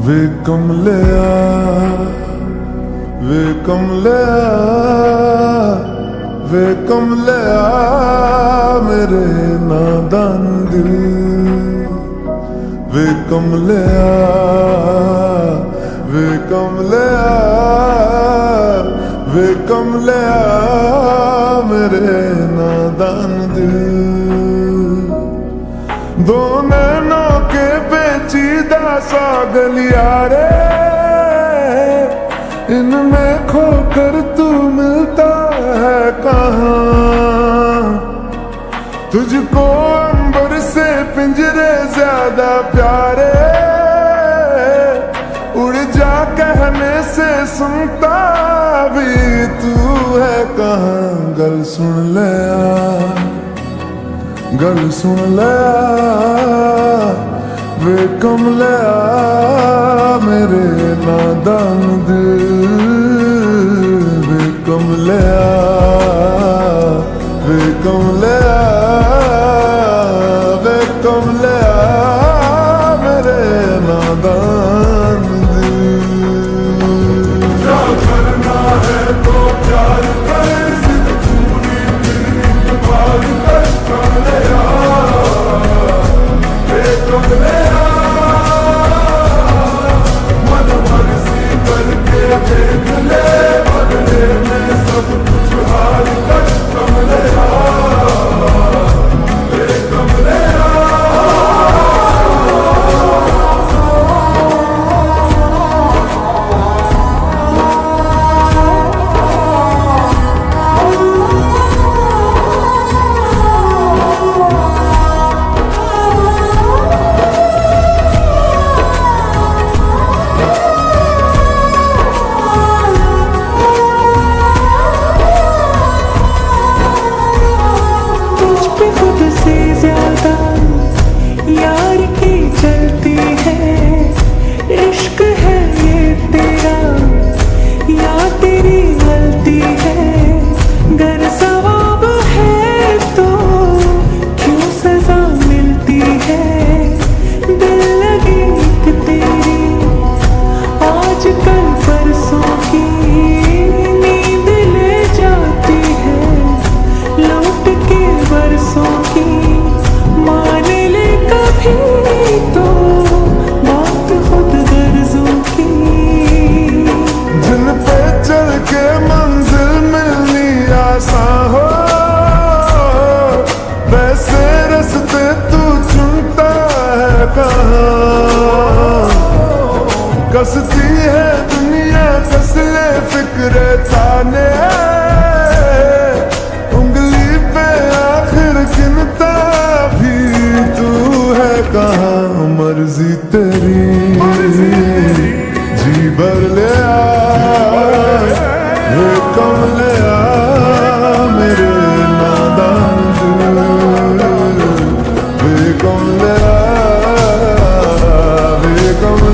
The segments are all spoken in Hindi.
कमलिया वे कमलिया वे कमलिया मेरे नादान दिल वे कमलिया वे कमलिया वे कमलिया मेरे नादान दिल दो नैनों के सा गलिया रे। इनमें खोकर तू मिलता है कहाँ? तुझको अंबर से पिंजरे ज़्यादा प्यारे। उड़ जा कहने से सुनता भी तू है कहाँ? गल सुन ले गल सुन ले वे कमले मेरे नादान दिल वे कमले वे कमले वे कमले मेरे नादान कहाँ कसती है दुनिया कसले फ़िक्र ताने। उंगली पे आखिर गिनता भी तू है कहाँ मर्ज़ी तेरी। जी भर ले आ कम ले आ मेरे नादान। दिल वे कम ले आ।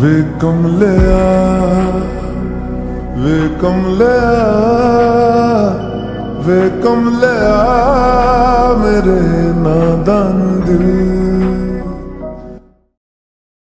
वे कमलिया वे कमलिया वे कमलिया मेरे नादान दिल